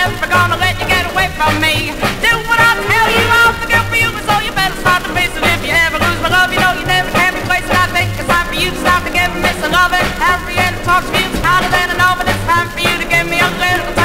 never gonna let you get away from me. Do what I tell you, I'll forget for you, and so you better start to miss it. If you ever lose my love, you know you never can replace it. I think it's time for you to stop to give me some loving. Every end talks to you, it's harder than I know, it's time for you to give me a little